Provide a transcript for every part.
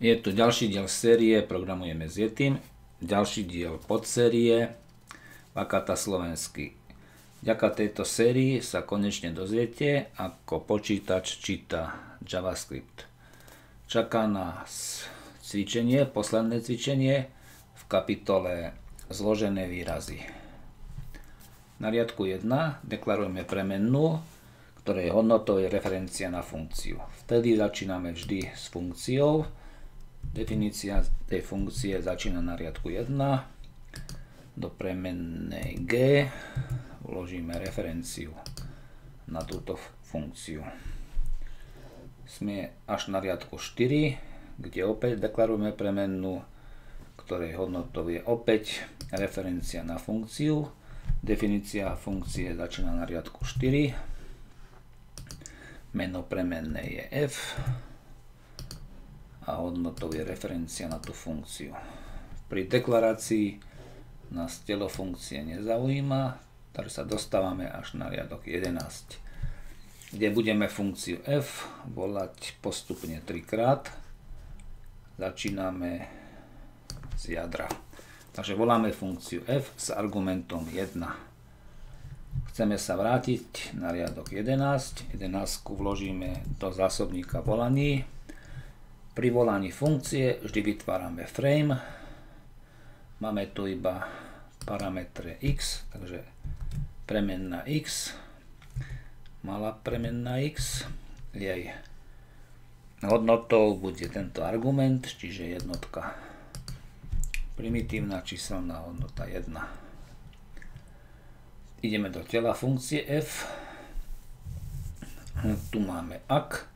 Je tu ďalší diel série Programujeme s Yetim, ďalší diel podsérie Vakata Slovensky. Vďaka tejto sérii sa konečne dozviete, ako počítač číta JavaScript. Čaká nás cvičenie, posledné cvičenie v kapitole Zložené výrazy. Na riadku 1 deklarujeme premennú, ktorej hodnotou je referencia na funkciu. Vtedy začíname vždy s funkciou, Definícia tej funkcie začína na riadku 1. Do premennej G vložíme referenciu na túto funkciu. Sme až na riadku 4, kde opäť deklarujeme premennú, ktorej hodnotou je opäť referencia na funkciu. Definícia funkcie začína na riadku 4. Meno premennej je f a hodnotou je referencia na tú funkciu. Pri deklarácii nás telo funkcie nezaujíma, takže sa dostávame až na riadok 11, kde budeme funkciu f volať postupne 3 krát. Začíname z jadra. Takže voláme funkciu f s argumentom 1. Chceme sa vrátiť na riadok 11. 11 vložíme do zásobníka volaní pri volaní funkcie vždy vytvárame frame. Máme tu iba parametre x, takže premenná x, malá premenná x, jej hodnotou bude tento argument, čiže jednotka. Primitívna číselná hodnota 1. Ideme do tela funkcie f. Tu máme ak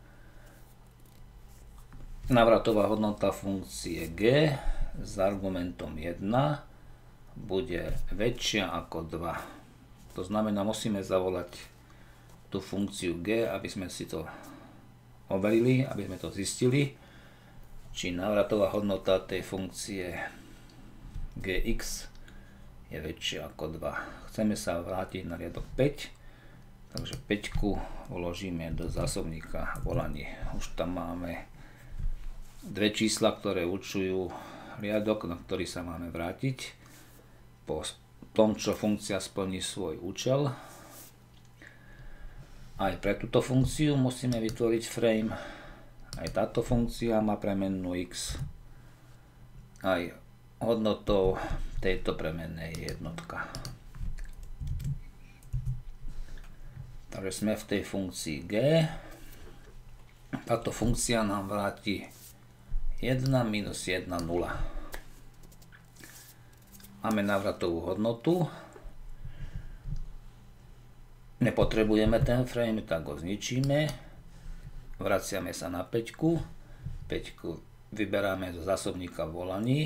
Navratová hodnota funkcie g s argumentom 1 bude väčšia ako 2. To znamená, musíme zavolať tú funkciu g, aby sme si to overili, aby sme to zistili, či návratová hodnota tej funkcie gx je väčšia ako 2. Chceme sa vrátiť na riadok 5, takže 5 vložíme do zásobníka volaní. Už tam máme dve čísla, ktoré určujú riadok, na ktorý sa máme vrátiť po tom, čo funkcia splní svoj účel. Aj pre túto funkciu musíme vytvoriť frame. Aj táto funkcia má premennú x. Aj hodnotou tejto premennej jednotka. Takže sme v tej funkcii g. Táto funkcia nám vráti 1 minus 1, 0. Máme návratovú hodnotu. Nepotrebujeme ten frame, tak ho zničíme. Vraciame sa na 5. 5 vyberáme zo zásobníka volaní.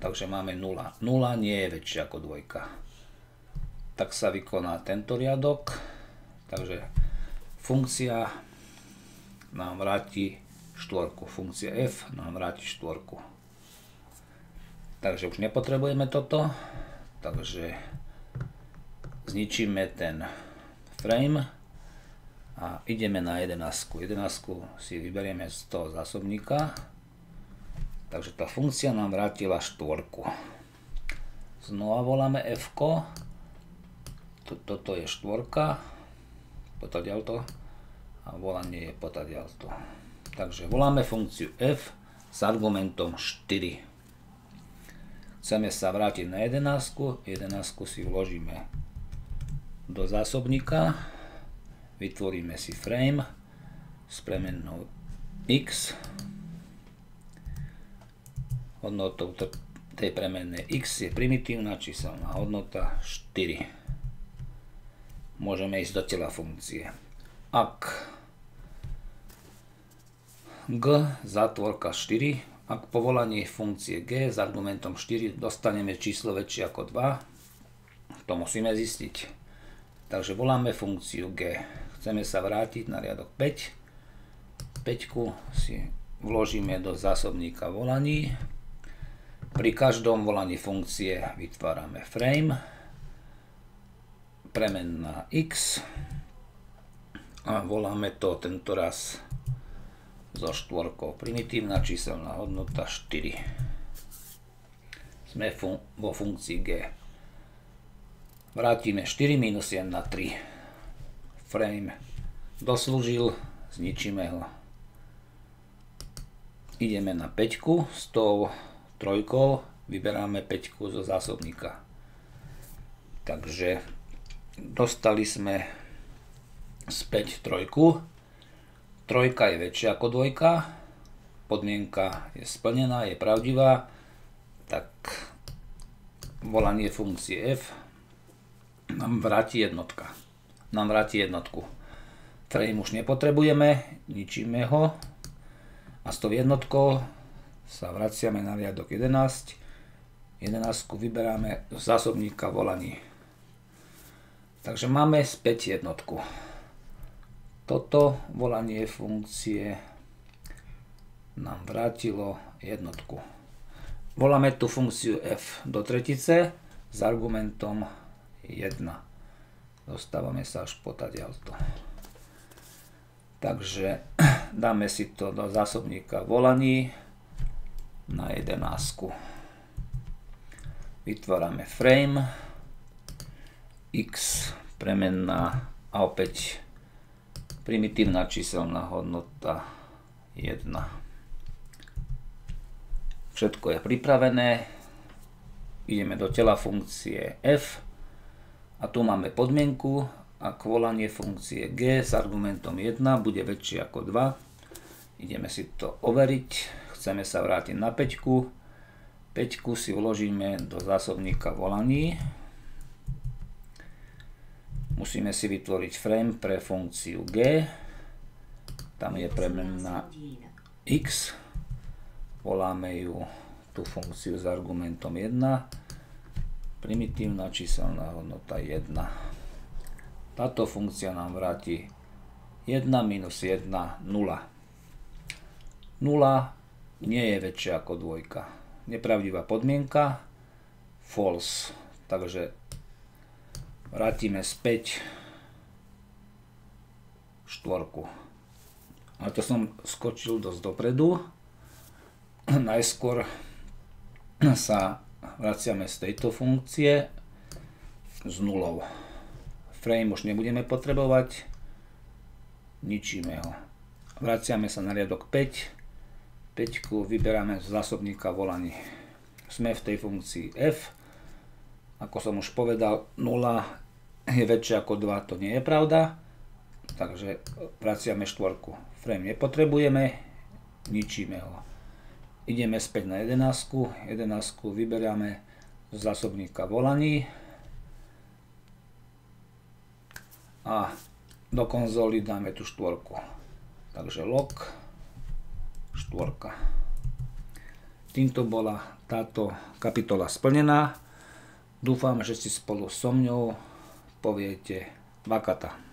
Takže máme 0. 0 nie je väčšie ako 2. Tak sa vykoná tento riadok. Takže funkcia nám vráti štvorku. Funkcia f nám vráti štvorku. Takže už nepotrebujeme toto. Takže zničíme ten frame a ideme na 11. 11 si vyberieme z toho zásobníka. Takže tá funkcia nám vrátila štvorku. Znova voláme f -ko. Toto je štvorka. Potadiaľ to. A volanie je potadiaľ to. Takže voláme funkciu f s argumentom 4. Chceme sa vrátiť na 11. 11 si vložíme do zásobníka. Vytvoríme si frame s premennou x. Hodnotou tej premennej x je primitívna číselná hodnota 4. Môžeme ísť do tela funkcie. Ak g zátvorka 4. Ak po volaní funkcie g s argumentom 4 dostaneme číslo väčšie ako 2, to musíme zistiť. Takže voláme funkciu g. Chceme sa vrátiť na riadok 5. 5 si vložíme do zásobníka volaní. Pri každom volaní funkcie vytvárame frame, premen na x a voláme to tento raz so štvorkou. Primitívna číselná hodnota 4. Sme vo funkcii G. Vrátime 4 minus 1 na 3. Frame doslúžil, zničíme ho. Ideme na 5 s tou trojkou, vyberáme 5 zo zásobníka. Takže dostali sme späť trojku. Trojka je väčšia ako dvojka. Podmienka je splnená, je pravdivá. Tak volanie funkcie f nám vráti jednotka. Nám vráti jednotku. Frame už nepotrebujeme, ničíme ho. A s tou jednotkou sa vraciame na riadok 11. 11 vyberáme z zásobníka volaní. Takže máme späť jednotku. Toto volanie funkcie nám vrátilo jednotku. Voláme tu funkciu f do tretice s argumentom 1. Dostávame sa až potadiaľto. Takže dáme si to do zásobníka volaní na 11. Vytvárame frame x premenná a opäť primitívna číselná hodnota 1. Všetko je pripravené. Ideme do tela funkcie f a tu máme podmienku ak volanie funkcie g s argumentom 1 bude väčšie ako 2. Ideme si to overiť. Chceme sa vrátiť na 5. 5 si uložíme do zásobníka volaní Musíme si vytvoriť frame pre funkciu g. Tam je premena x. Voláme ju tú funkciu s argumentom 1. Primitívna číselná hodnota 1. Táto funkcia nám vráti 1 minus 1, 0. 0 nie je väčšia ako dvojka. Nepravdivá podmienka, false. Takže vrátime späť štvorku. A to som skočil dosť dopredu. Najskôr sa vraciame z tejto funkcie s nulou. Frame už nebudeme potrebovať, ničíme ho. Vraciame sa na riadok 5, 5 vyberáme z zásobníka volaní. Sme v tej funkcii f, ako som už povedal, 0 je väčšie ako 2, to nie je pravda. Takže vraciame štvorku. Frame nepotrebujeme, ničíme ho. Ideme späť na 11. 11 vyberiame z zásobníka volaní. A do konzoly dáme tú štvorku. Takže log, štvorka. Týmto bola táto kapitola splnená. Dúfam, že si spolu so mňou poviete Vakata.